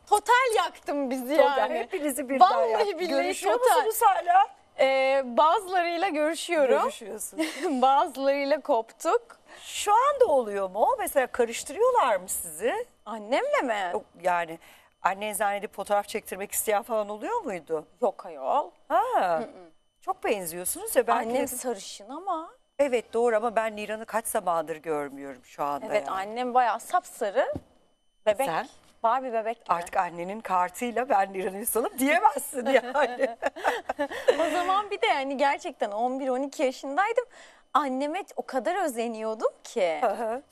Total yaktım bizi Total, yani. Hepinizi birden Vallahi yaptı. billahi Görüşüyor total. musunuz hala? Ee, bazılarıyla görüşüyorum. Görüşüyorsun. Bazılarıyla koptuk. Şu anda oluyor mu? Mesela karıştırıyorlar mı sizi? Annemle mi? Yok yani annen zannedip fotoğraf çektirmek isteyen falan oluyor muydu? Yok ayol. Ha. Çok benziyorsunuz ya. Belki Annem dedim- sarışın ama. Evet doğru ama ben Niran'ı kaç zamandır görmüyorum şu anda. Evet yani. annem bayağı sapsarı. Bebek. Sen? Barbie bebek gibi. Artık annenin kartıyla ben Niran'ı Ünsal'ım diyemezsin yani. O zaman bir de yani gerçekten 11-12 yaşındaydım. Anneme o kadar özeniyordum ki.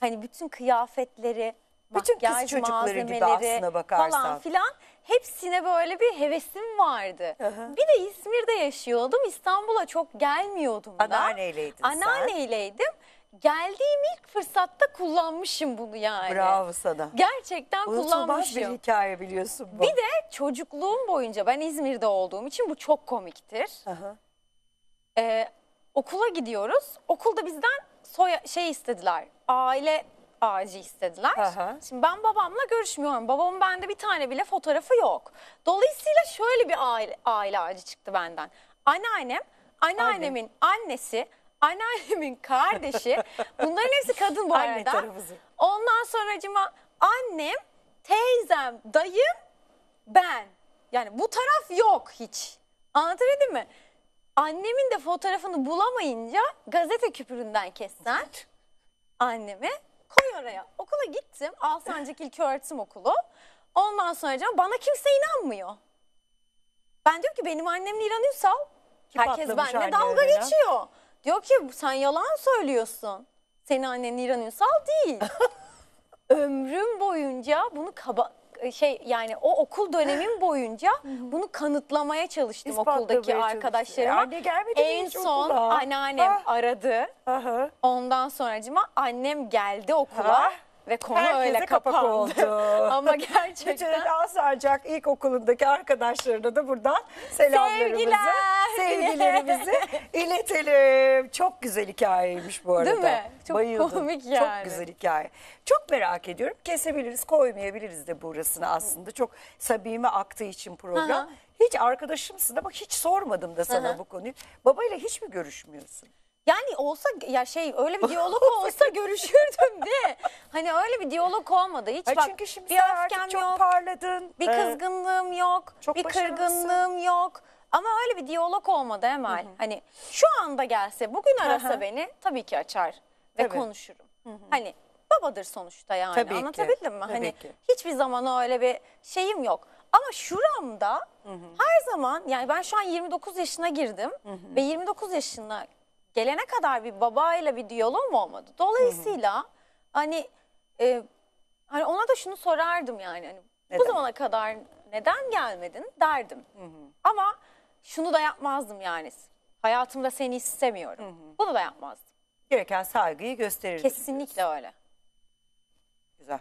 hani bütün kıyafetleri, Bütün kız çocukları gibi aslına bakarsan. falan filan hepsine böyle bir hevesim vardı. hı. Bir de İzmir'de yaşıyordum. İstanbul'a çok gelmiyordum da. Anneanneyleydin sen. Anneanneyleydim. Geldiğim ilk fırsatta kullanmışım bunu yani. Bravo sana. Gerçekten Unutulmaz bir kullanmışım. hikaye biliyorsun bu. Bir de çocukluğum boyunca ben İzmir'de olduğum için bu çok komiktir. Aha. Ee, okula gidiyoruz. Okulda bizden soya şey istediler. Aile ağacı istediler. Aha. Şimdi ben babamla görüşmüyorum. Babamın bende bir tane bile fotoğrafı yok. Dolayısıyla şöyle bir aile, aile ağacı çıktı benden. Anneannem, anneannemin annesi, anneannemin kardeşi. Bunların hepsi kadın bu Anne arada. Ondan sonracıma annem, teyzem, dayım, ben. Yani bu taraf yok hiç. Anlatabildim mi? Annemin de fotoğrafını bulamayınca gazete küpüründen kessen annemi koy oraya. Okula gittim. Alsancak İlköğretim Okulu. Ondan sonra canım bana kimse inanmıyor. Ben diyorum ki benim annem Niran Ünsal. Herkes patlamış benimle dalga önüne? geçiyor. Diyor ki sen yalan söylüyorsun. Senin annen Niran Ünsal değil. Ömrüm boyunca bunu kaba şey yani o okul dönemim boyunca bunu kanıtlamaya çalıştım İspatlamaya okuldaki arkadaşlarıma. Anne gelmedi mi en hiç son okula? anneannem Ah. aradı. Aha. Ondan sonracıma annem geldi okula Ha? Ve konu Herkese öyle kapak kapandı. oldu. Ama Bütün gerçekten Alsancak İlkokulu'ndaki arkadaşlarına da buradan selamlarımızı, Sevgiler. sevgilerimizi iletelim. Çok güzel hikayeymiş bu arada. Değil mi? Çok Bayıldım. komik Çok yani. güzel hikaye. Çok merak ediyorum. Kesebiliriz, koymayabiliriz de burasını aslında. Çok samimi aktığı için program. Aha. Hiç arkadaşımsın ama hiç sormadım da sana Aha. bu konuyu. Babayla hiç mi görüşmüyorsun? Yani olsa ya şey öyle bir diyalog olsa görüşürdüm de. Hani öyle bir diyalog olmadı. Hiç Ay bak çünkü şimdi bir öfkem çok yok. parladın. Bir kızgınlığım yok, çok bir kırgınlığım yok. Ama öyle bir diyalog olmadı Emel. Hani şu anda gelse, bugün arasa Hı hı. beni tabii ki açar ve Tabii. konuşurum. Hani babadır sonuçta yani. Tabii ki, Anlatabildim mi? tabii Hani ki. hiçbir zaman öyle bir şeyim yok. Ama şuramda her zaman yani ben şu an 29 yaşına girdim ve 29 yaşına gelene kadar bir babayla bir diyalogum olmadı. Dolayısıyla hani e, hani ona da şunu sorardım yani hani bu Neden? zamana kadar neden gelmedin derdim. Ama şunu da yapmazdım yani. Hayatımda seni istemiyorum. Bunu da yapmazdım. Gereken saygıyı gösterir. Kesinlikle öyle. Güzel.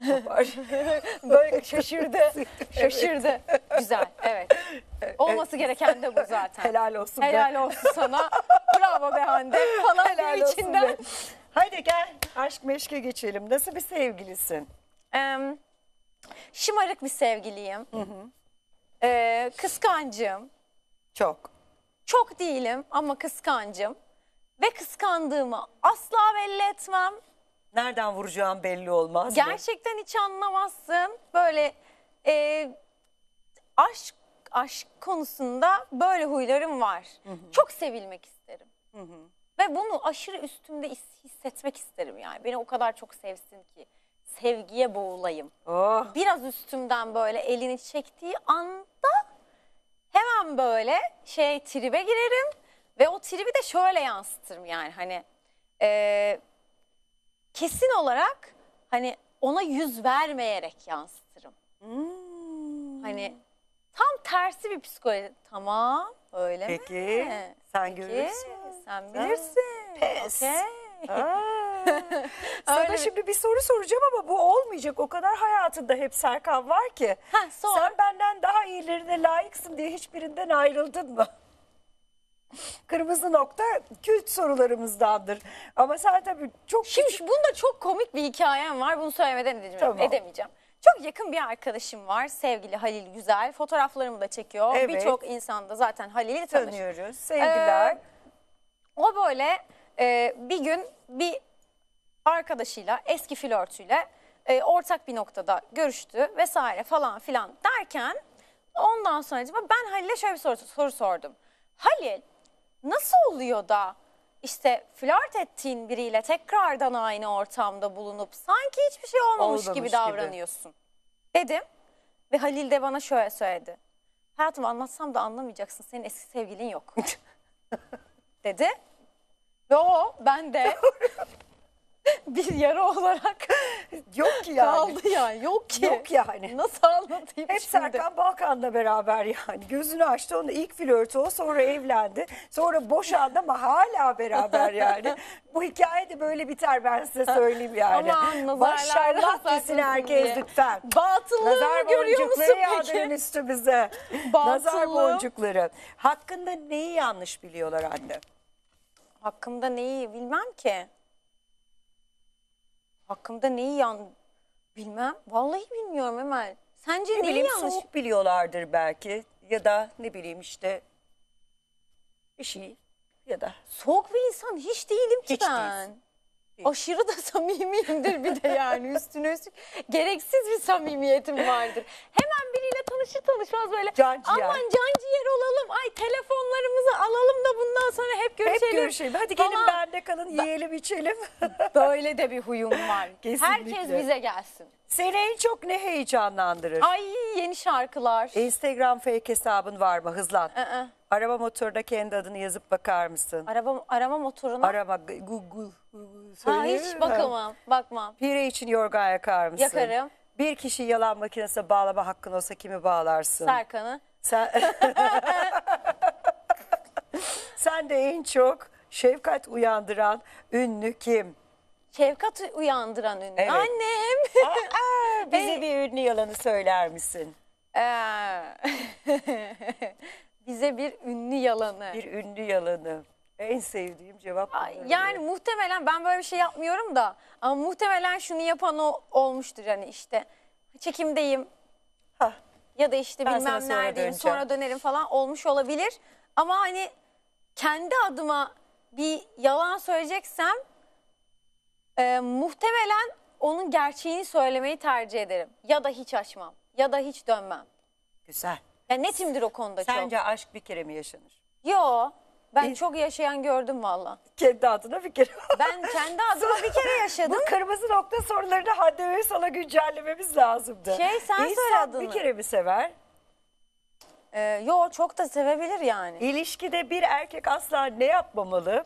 Böyle şaşırdı. şaşırdı. Güzel. Evet. Olması gereken de bu zaten. Helal olsun be. Helal olsun sana. Bravo be Hande. Falan Helal olsun içinden. be. Hadi gel aşk meşke geçelim. Nasıl bir sevgilisin? Em, şımarık bir sevgiliyim. Ee, kıskancım. Çok. Çok değilim ama kıskancım. Ve kıskandığımı asla belli etmem. Nereden vuracağım belli olmaz mı? Gerçekten hiç anlamazsın. Böyle e, aşk aşk konusunda böyle huylarım var. Çok sevilmek isterim. Ve bunu aşırı üstümde his- hissetmek isterim yani. Beni o kadar çok sevsin ki. Sevgiye boğulayım. Oh. Biraz üstümden böyle elini çektiği anda hemen böyle şey tribe girerim. Ve o tribi de şöyle yansıtırım yani hani eee, kesin olarak hani ona yüz vermeyerek yansıtırım. Hmm. Hani tam tersi bir psikoloji. Tamam öyle Peki mi? sen Peki, görürsün. sen bilirsin. pes. Okey. Aa. Sana şimdi bir soru soracağım ama bu olmayacak. O kadar hayatında hep Serkan var ki. Ha, sor. Sen benden daha iyilerine layıksın diye hiçbirinden ayrıldın mı? Kırmızı nokta kült sorularımızdandır. Ama sen tabii çok Şimdi şu- bunda çok komik bir hikayem var. Bunu söylemeden edemeyeceğim. Tamam. edemeyeceğim. Çok yakın bir arkadaşım var. Sevgili Halil Güzel. Fotoğraflarımı da çekiyor. Evet. Birçok insan da zaten Halil'i tanır. tanıyoruz. Sevgiler. Ee, O böyle e, bir gün bir arkadaşıyla, eski flörtüyle e, ortak bir noktada görüştü vesaire falan filan derken ondan sonra acaba ben Halil'e şöyle bir soru, soru sordum. Halil nasıl oluyor da işte flört ettiğin biriyle tekrardan aynı ortamda bulunup sanki hiçbir şey olmamış Olmamış gibi gibi. davranıyorsun dedim. Ve Halil de bana şöyle söyledi. Hayatım anlatsam da anlamayacaksın senin eski sevgilin yok. dedi. Ve o ben de bir yara olarak Yok ki yani. kaldı yani. Yok ki. Yok yani. Nasıl anlatayım Hep şimdi? Serkan Balkan'la beraber yani. Gözünü açtı onun ilk flörtü o sonra evlendi. Sonra boşandı ama hala beraber yani. Bu hikaye de böyle biter ben size söyleyeyim yani. Aman Maşallah desin herkes diye. lütfen. Batıllığımı Nazar görüyor musun boncukları yağdırın peki? üstümüze. Nazar boncukları. Hakkında neyi yanlış biliyorlar anne? Hakkımda neyi bilmem ki. Hakkımda neyi yan bilmem. Vallahi bilmiyorum Emel. Sence Ne neyi bileyim yanlış? soğuk biliyorlardır belki. Ya da ne bileyim işte bir şey ya da Soğuk bir insan hiç değilim ki Hiç ben. değilsin. Değil. Aşırı da samimiyimdir bir de yani üstüne üstlük. Gereksiz bir samimiyetim vardır. Hemen tanışır tanışmaz böyle Can ciğer. aman can ciğer olalım. Ay telefonlarımızı alalım da bundan sonra hep hep görüşelim. görüşelim. Hadi gelin falan. bende kalın yiyelim içelim. Böyle de bir huyum var. Kesinlikle. Herkes bize gelsin. Seni en çok ne heyecanlandırır? Ay yeni şarkılar. Instagram fake hesabın var mı? Hızlan. Aa, Arama motoruna kendi adını yazıp bakar mısın? araba, arama motoruna. Arama Google. ha, hiç bakamam. Bakmam. Pire için yorgan yakar mısın? Yakarım. Bir kişi yalan makinesine bağlama hakkın olsa kimi bağlarsın? Serkan'ı. Sen... Sen de en çok şefkat uyandıran ünlü kim? Şefkat uyandıran ünlü. Evet. Annem. Aa, bize Hey. bir ünlü yalanı söyler misin? Ee, bize bir ünlü yalanı. Bir ünlü yalanı. En sevdiğim cevap. Ay, bunlar Yani muhtemelen ben böyle bir şey yapmıyorum da ama muhtemelen şunu yapan o olmuştur hani işte çekimdeyim Hah, ya da işte Ben sana bilmem sonra neredeyim döneceğim. sonra dönerim falan olmuş olabilir. Ama hani kendi adıma bir yalan söyleyeceksem e, muhtemelen onun gerçeğini söylemeyi tercih ederim. Ya da hiç açmam ya da hiç dönmem. güzel. Yani netimdir o konuda çok. Sence aşk bir kere mi yaşanır? Yo ben çok yaşayan gördüm valla. Kendi adına bir kere. Ben kendi adıma bir kere yaşadım. Bu kırmızı nokta sorularını Hande Uysal'a güncellememiz lazımdı. Şey, sen İnsan söyle adını. bir kere mi sever? Ee, yo çok da sevebilir yani. İlişkide bir erkek asla ne yapmamalı?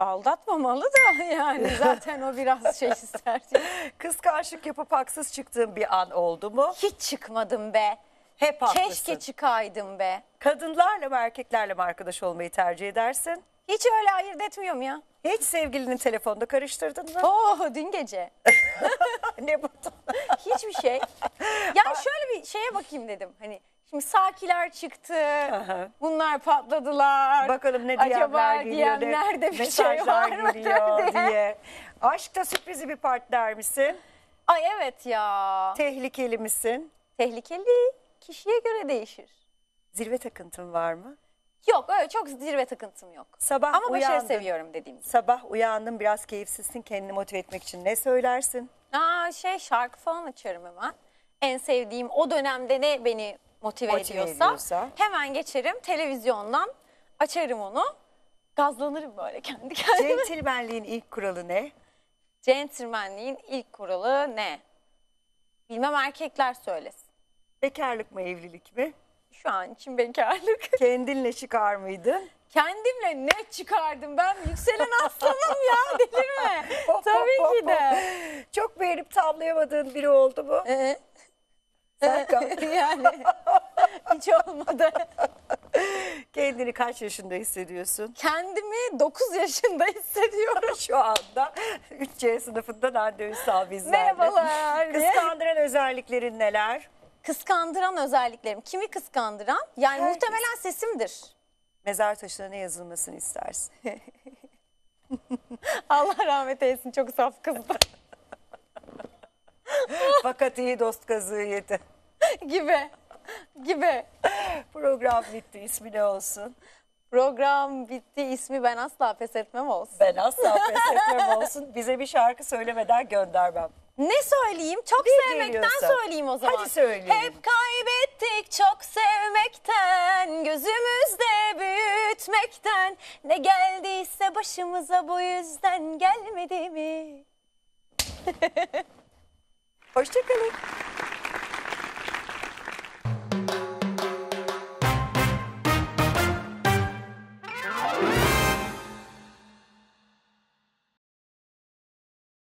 Aldatmamalı da yani zaten o biraz şey ister. Kıskançlık yapıp haksız çıktığın bir an oldu mu? Hiç çıkmadım be. Hep haklısın. Keşke çıkaydım be. Kadınlarla mı erkeklerle mi arkadaş olmayı tercih edersin? Hiç öyle ayırt etmiyorum ya. Hiç sevgilinin telefonda karıştırdın mı? Oh dün gece. ne bu? Hiçbir şey. Yani şöyle bir şeye bakayım dedim. Hani şimdi sakiler çıktı. Aha. Bunlar patladılar. Bakalım ne Acaba DM'ler geliyor, ne DM'lerde bir şey mesajlar var mıdır geliyor diye. diye. Aşkta sürprizi bir partner misin? Ay evet ya. Tehlikeli misin? Tehlikeli kişiye göre değişir. Zirve takıntın var mı? Yok öyle çok zirve takıntım yok. Sabah Ama başarı uyandın. seviyorum dediğim gibi. Sabah uyandın biraz keyifsizsin kendini motive etmek için ne söylersin? Aa, şey şarkı falan açarım hemen. En sevdiğim o dönemde ne beni motive, Motive ediyorsa, ediyorsa. hemen geçerim televizyondan açarım onu. Gazlanırım böyle kendi kendime. Centilmenliğin ilk kuralı ne? Centilmenliğin ilk kuralı ne? Bilmem erkekler söylesin. Bekarlık mı evlilik mi? Şu an için bekarlık. Kendinle çıkar mıydın? Kendimle ne çıkardım ben yükselen aslanım ya delirme. Hop, Tabii hop, ki hop, de. hop. Çok beğenip tavlayamadığın biri oldu mu? Ee, kal- yani hiç olmadı. Kendini kaç yaşında hissediyorsun? Kendimi 9 yaşında hissediyorum. Şu anda 3C sınıfından Hande Ünsal bizlerle. Merhabalar. Kıskandıran özelliklerin neler? Kıskandıran özelliklerim. Kimi kıskandıran? Yani Herkes. muhtemelen sesimdir. Mezar ne yazılmasını istersin? Allah rahmet eylesin çok saf kızdı Fakat iyi dost kazığı yedi. gibi. Gibi. Program bitti. İsmi ne olsun? Program bitti. ismi ben asla pes etmem olsun. Ben asla pes etmem olsun. Bize bir şarkı söylemeden göndermem. Ne söyleyeyim? Çok Ne sevmekten geliyorsa. söyleyeyim o zaman. Hadi söyleyelim. Hep kaybettik çok sevmekten, gözümüzde büyütmekten. Ne geldiyse başımıza bu yüzden gelmedi mi? Hoşçakalın.